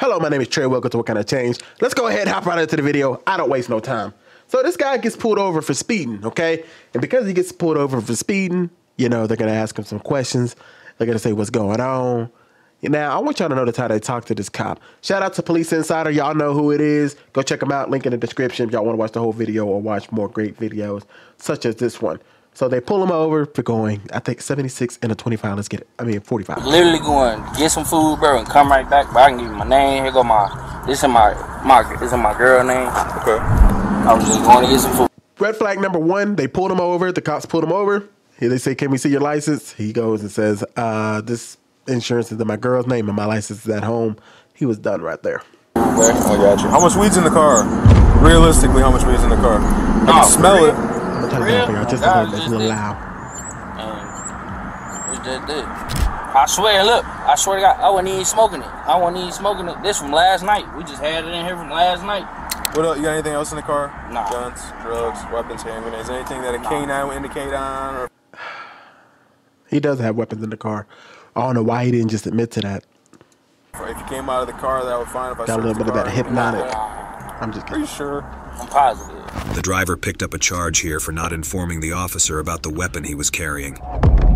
Hello, my name is Trey. Welcome to What Can I Change. Let's go ahead and hop right into the video. I don't waste no time. So this guy gets pulled over for speeding, okay? And because he gets pulled over for speeding, you know, they're gonna ask him some questions. They're gonna say what's going on. Now, I want y'all to notice how they talk to this cop. Shout out to Police Insider. Y'all know who it is. Go check them out. Link in the description if y'all want to watch the whole video or watch more great videos, such as this one. So they pull him over for going, I think 76 and a 25. Let's get it. I mean, 45. Literally going get some food, bro, and come right back. But I can give you my name. Here go my. This is my my. This is my girl name. Okay. I was just going to get some food. Red flag number one, they pulled him over. The cops pulled him over. Here they say, Can we see your license? He goes and says, uh, This insurance is in my girl's name and my license is at home. He was done right there. Okay, I got you. How much weed's in the car? Realistically, how much weed's in the car? I No, can smell it. I'm gonna turn it Real? down for y'all just a God, little bit. A little loud. And we just did. I swear, look, I swear to God, I wasn't even smoking it. I wasn't even smoking it. This from last night. We just had it in here from last night. What else? You got anything else in the car? Nah. Guns, drugs, weapons, hand grenades, anything that a canine would indicate on? Or He does have weapons in the car. I don't know why he didn't just admit to that. if you came out of the car, that would fine. If I Got a little the bit of that hypnotic. Nah, I'm just Are you sure? I'm positive. The driver picked up a charge here for not informing the officer about the weapon he was carrying.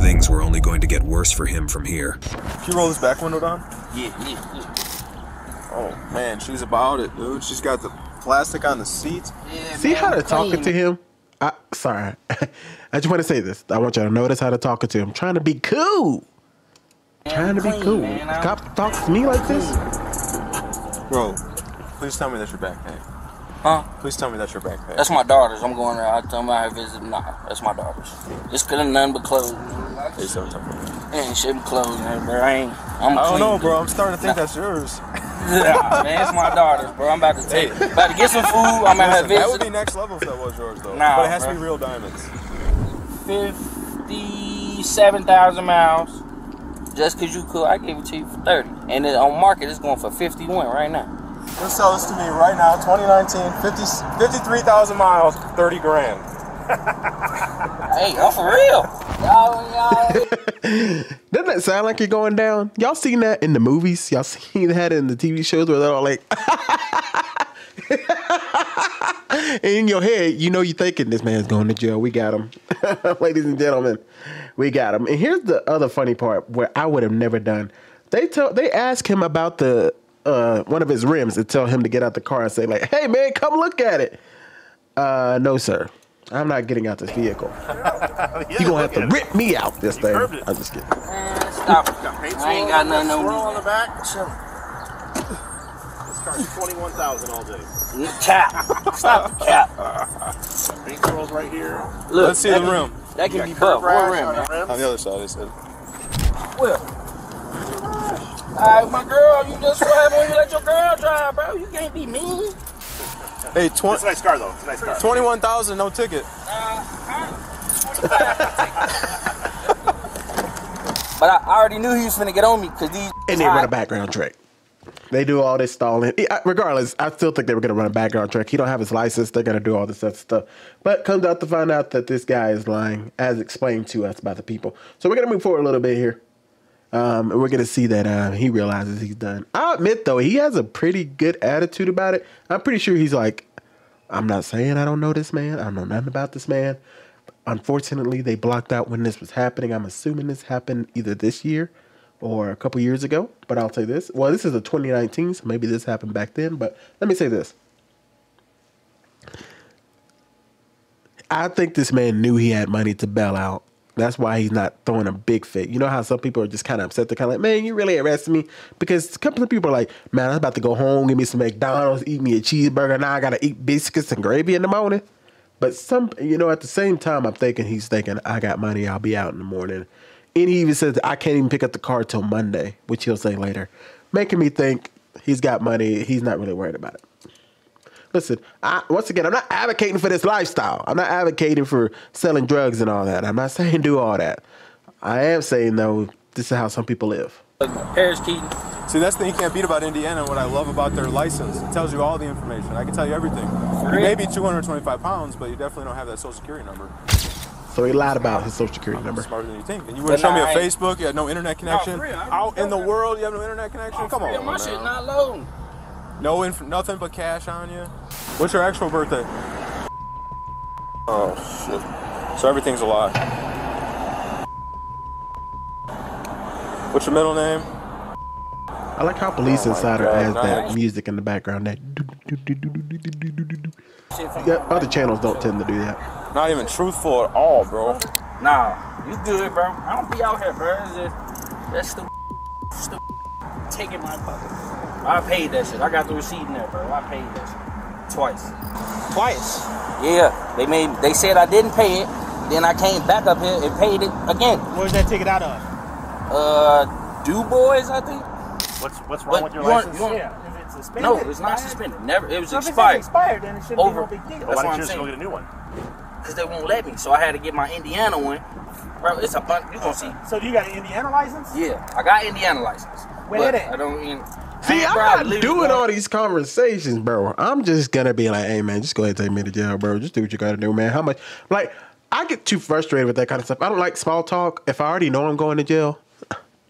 Things were only going to get worse for him from here. Can you roll this back window down? Yeah, yeah, yeah. Oh man, she's about it, dude. She's got the plastic on the seats. yeah See man, how they're I'm talking to him? I, sorry. I just want to say this. I want y'all to notice how they're talking to him. trying to be cool. Trying to be cool. man. The cop talks to me like this? Bro, please tell me that's your backpack. Huh? Please tell me that's your backpack. That's my daughter's. I'm going there. I tell them I have visit. Nah, that's my daughter's. It's could have nothing but clothes. Hey, so tough. Ain't shit but clothes there, bro. I ain't. I'm I don't clean, know, bro. I'm starting to think that's yours. Nah, man, it's my daughter's, bro. I'm about to take. About to get some food. I'm at her Listen, that would visit. be next level if that was yours, though. Nah, but it has to be real diamonds. Fifty-seven thousand miles. Just cause you could, I gave it to you for thirty, and then on market it's going for fifty-one right now. You'll sell this to me right now, 2019, 50, 53,000 miles, 30 grand. Hey, I'm for real. Y'all, y'all. Doesn't that sound like you're going down? Y'all seen that in the movies? Y'all seen that in the TV shows where they're all like, in your head, you know you're thinking this man's going to jail. We got him, ladies and gentlemen. We got him. And here's the other funny part where I would have never done. They tell they ask him about the uh, one of his rims and tell him to get out the car and say like, "Hey man, come look at it." Uh, no sir, I'm not getting out this vehicle. you gonna have to rip me out this thing. I'm just kidding. Man, stop. I ain't got nothing on Swirl on the back. Chill. This car's 21,000 all day. Cap. Stop the cap. Paint swirls right here. Look, Let's see the can- rim. That can be got buff. curb rim, on man? rims. On the other side, they said. Well. Alright, my girl, you just what happened when you let your girl drive, bro? You can't be mean. Hey, twenty. It's a nice car, though. It's a nice car. 21,000, no ticket. Uh, but I, I already knew he was gonna get on me because these. And they run a background check. They do all this stalling. Regardless, I still think they were going to run a background check. He don't have his license. They're going to do all this other stuff. But comes out to find out that this guy is lying, as explained to us by the people. So we're going to move forward a little bit here. Um, and we're going to see that uh, he realizes he's done. I'll admit, though, he has a pretty good attitude about it. I'm pretty sure he's like, I'm not saying I don't know this man. I don't know nothing about this man. Unfortunately, they blocked out when this was happening. I'm assuming this happened either this year or a couple years ago. But I'll say this. Well, this is a 2019, so maybe this happened back then. But let me say this. I think this man knew he had money to bail out. That's why he's not throwing a big fit. You know how some people are just kind of upset. They're kind of like, man, you really arrested me? Because a couple of people are like, man, I'm about to go home, give me some McDonald's, eat me a cheeseburger. Now I got to eat biscuits and gravy in the morning. But some, you know, at the same time, I'm thinking he's thinking, I got money, I'll be out in the morning. And he even says, I can't even pick up the car till Monday, which he'll say later, making me think he's got money. He's not really worried about it. Listen, I, once again, I'm not advocating for this lifestyle. I'm not advocating for selling drugs and all that. I'm not saying do all that. I am saying, though, this is how some people live. Paris Keaton. See, that's the thing you can't beat about Indiana. and What I love about their license, it tells you all the information. I can tell you everything. You may be 225 pounds, but you definitely don't have that social security number. So he lied about his social security number. Smarter than you think. And you wouldn't show me a Facebook. You had no internet connection. for real, I Out in the world, you have no internet connection. Come Yeah, on, my shit not loading. No, inf- nothing but cash on you. What's your actual birthday? Oh, shit. So everything's a lie. What's your middle name? I like how Police oh Insider God, has nice. that music in the background. That yeah, other channels don't tend to do that. Not even truthful at all, bro. Nah, you good, bro. I don't be out here, bro. That's the taking my fucking. I paid that shit. I got the receipt in there, bro. I paid that shit. Twice. Twice. Yeah, they made. They said I didn't pay it. Then I came back up here and paid it again. Where's that ticket out of? Uh, Du Bois, I think. What's what's wrong But with your you license? you Yeah. If it's suspended. No, it's not suspended. Never. It was So if it's expired. expired, then it shouldn't Over. be no big deal. Why That's what don't I'm you just go saying. get a new one? Cause they won't let me, so I had to get my Indiana one. Bro, it's a bunch. You gonna see? So you got an Indiana license? Yeah, I got Indiana license. Where but that at? I don't. Even, See, I'm not doing all these conversations, bro. I'm just gonna be like, hey man, just go ahead and take me to jail, bro. Just do what you gotta do, man. How much like I get too frustrated with that kind of stuff. I don't like small talk. If I already know I'm going to jail,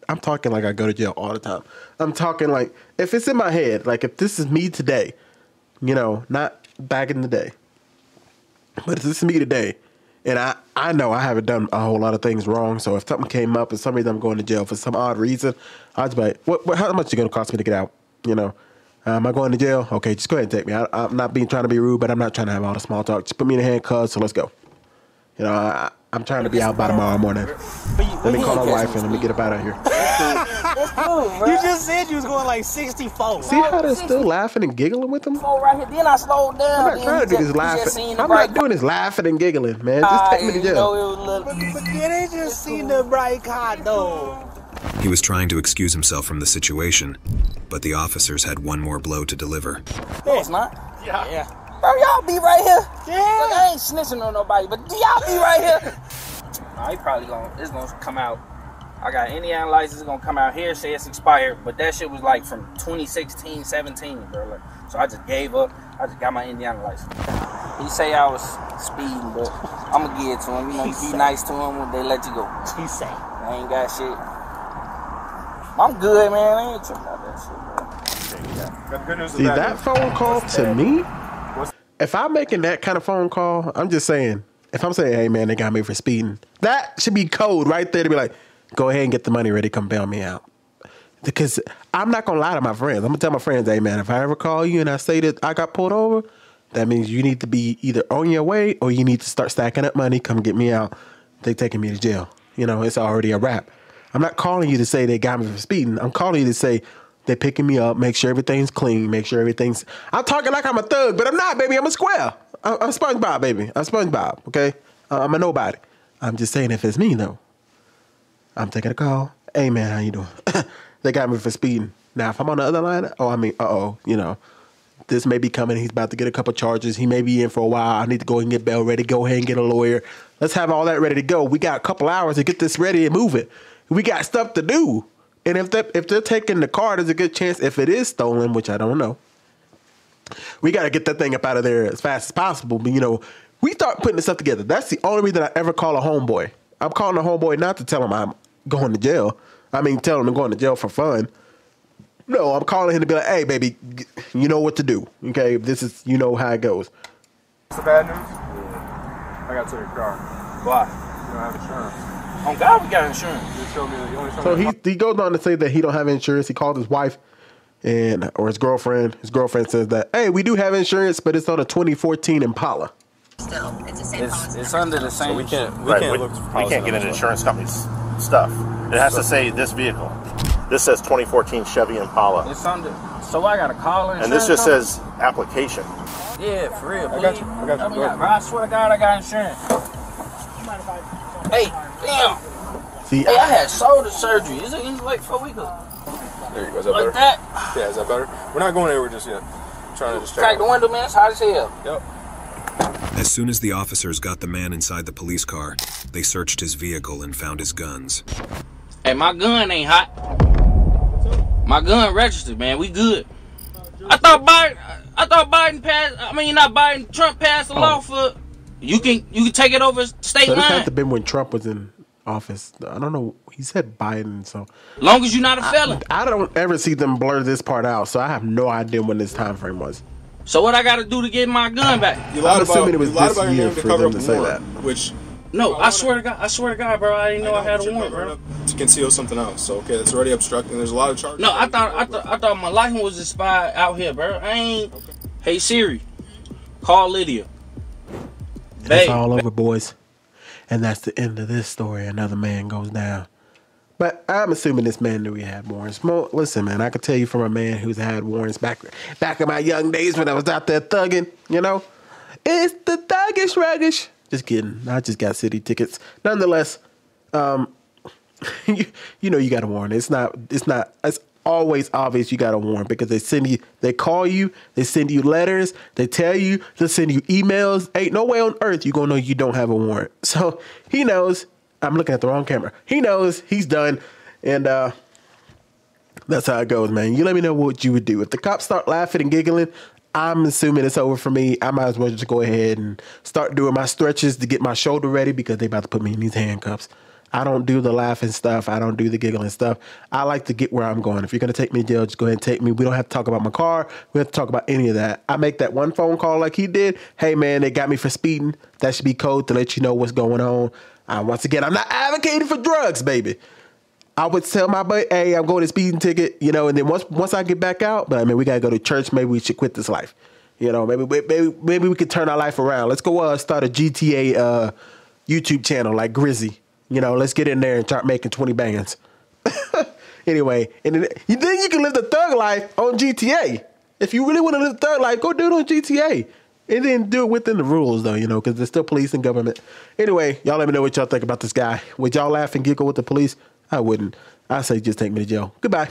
I'm talking like I go to jail all the time. I'm talking like if it's in my head, like if this is me today, you know, not back in the day. But if this is me today, and I, I know I haven't done a whole lot of things wrong. So if something came up and some reason I'm going to jail for some odd reason, I'd just be like, what, what, how much is it going to cost me to get out? You know, uh, am I going to jail? Okay, just go ahead and take me. I, I'm not being trying to be rude, but I'm not trying to have all the small talk. Just put me in handcuffs, so let's go. You know, I, I'm trying to be out by tomorrow morning. Let me call my wife and let me get up out of here. It's you just said you was going like 64. See how they're still laughing and giggling with them? Go right here. Then I slowed down. I'm not trying to do this he laughing. just seen the I'm not doing this laughing and giggling, man. Just car take me to and, know, jail. it was a But yeah, they just seen the bright car though. He was trying to excuse himself from the situation, but the officers had one more blow to deliver. No, it's not. Yeah. Yeah. Bro, y'all be right here. Yeah. Look, I ain't snitching on nobody, but y'all be right here. Nah, he probably gonna, it's gonna come out. I got Indiana license, it's gonna come out here, say it's expired, but that shit was like from 2016, 17, bro. Like, so I just gave up. I just got my Indiana license. He say I was speeding, but I'm gonna give it to him. You know, you be nice to him when they let you go. He say. I ain't got shit. I'm good, man. I ain't tripping about that shit, bro. Got the good news See and that phone call to me? If I'm making that kind of phone call, I'm just saying. If I'm saying, "Hey man, they got me for speeding," that should be code right there to be like, "Go ahead and get the money ready, come bail me out." Because I'm not gonna lie to my friends. I'm gonna tell my friends, "Hey man, if I ever call you and I say that I got pulled over, that means you need to be either on your way or you need to start stacking up money. Come get me out. They taking me to jail. You know, it's already a wrap. I'm not calling you to say they got me for speeding. I'm calling you to say they're picking me up, make sure everything's clean, make sure everything's. I'm talking like I'm a thug, but I'm not, baby. I'm a square. I'm, I'm SpongeBob, baby. I'm SpongeBob. Okay, I'm a nobody. I'm just saying if it's me though, I'm taking a call. Hey man, how you doing? they got me for speeding. Now if I'm on the other line, oh I mean, uh oh, you know, this may be coming. He's about to get a couple charges. He may be in for a while. I need to go and get bail ready. Go ahead and get a lawyer. Let's have all that ready to go. We got a couple hours to get this ready and move it. We got stuff to do. And if they if they're taking the car, there's a good chance if it is stolen, which I don't know. We got to get that thing up out of there as fast as possible. But you know, we start putting this stuff together. That's the only reason I ever call a homeboy. I'm calling a homeboy not to tell him I'm going to jail. I mean, tell him I'm going to jail for fun. No, I'm calling him to be like, hey, baby, you know what to do. Okay, this is, you know how it goes. What's the bad news? I got to take your car. Why? You don't have insurance. On God, we got insurance. You showed me. You only showed So me. he he goes on to say that he don't have insurance. He called his wife and or his girlfriend. His girlfriend says that, hey, we do have insurance, but it's on a 2014 Impala. Still, it's the same It's, it's under the same. So we can't. We Right, can't we, look. for we can't get into numbers. insurance companies' stuff. It has to say this vehicle. This says 2014 Chevy Impala, It's under. So I got a call and this just says application. Yeah, for real. I got you, I got you. I, mean, Go I swear to God, I got insurance. Hey, damn. See, Hey, I had shoulder surgery. Is it like four weeks ago? There you go. Is that Like better? that. Yeah, is that better? We're not going anywhere just yet. trying to just check. Crack the window, man. It's hot as hell. Yep. As soon as the officers got the man inside the police car, they searched his vehicle and found his guns. Hey, my gun ain't hot. My gun registered, man. We good. I thought Biden. I thought Biden passed. I mean, not Biden. Trump passed a oh. law for. You can you can take it over state So this had line. to been when Trump was in office. I don't know. He said Biden, so Long as you're not a felon. I don't ever see them blur this part out. So I have no idea when this time frame was. So what I got to do to get my gun back? You lied I'm about, assuming it was you lied this about year for them to say warrant, that. which No, I swear to God, I swear to God, bro, I didn't know I had a warrant, bro. to conceal something else. So okay, that's already obstructing. There's a lot of charges. No, I thought I thought I thought my license was expired out here, bro. I ain't. Hey Siri, call Lydia. It's all over, boys. And that's the end of this story. Another man goes down. But I'm assuming this man knew he had warrants. Mo, listen, man, I could tell you from a man who's had warrants back back in my young days when I was out there thugging, you know? It's the thuggish ruggish. Just kidding. I just got city tickets. Nonetheless, um, you, you know you got a warrant. It's not it's not it's always obvious you got a warrant because they send you they call you, they send you letters, they tell you, they send you emails. Ain't no way on earth you gonna know you don't have a warrant. So he knows I'm looking at the wrong camera. He knows he's done and uh that's how it goes, man. You let me know what you would do. If the cops start laughing and giggling, I'm assuming it's over for me. I might as well just go ahead and start doing my stretches to get my shoulder ready because they about to put me in these handcuffs. I don't do the laughing stuff. I don't do the giggling stuff. I like to get where I'm going. If you're gonna take me to jail, just go ahead and take me. We don't have to talk about my car. We have to talk about any of that. I make that one phone call like he did. Hey man, they got me for speeding. That should be code to let you know what's going on. Uh, once again, I'm not advocating for drugs, baby. I would tell my buddy, "Hey, I'm going to speeding ticket," you know, and then once once I get back out, but I mean, we gotta go to church. Maybe we should quit this life, you know. Maybe maybe maybe we could turn our life around. Let's go uh, start a GTA uh, YouTube channel like Grizzy. You know, let's get in there and start making twenty bands. anyway, and then then you can live the thug life on GTA. If you really want to live the thug life, go do it on GTA. And then do it within the rules, though, you know, because there's still police and government. Anyway, y'all let me know what y'all think about this guy. Would y'all laugh and giggle with the police? I wouldn't. I say just take me to jail. Goodbye.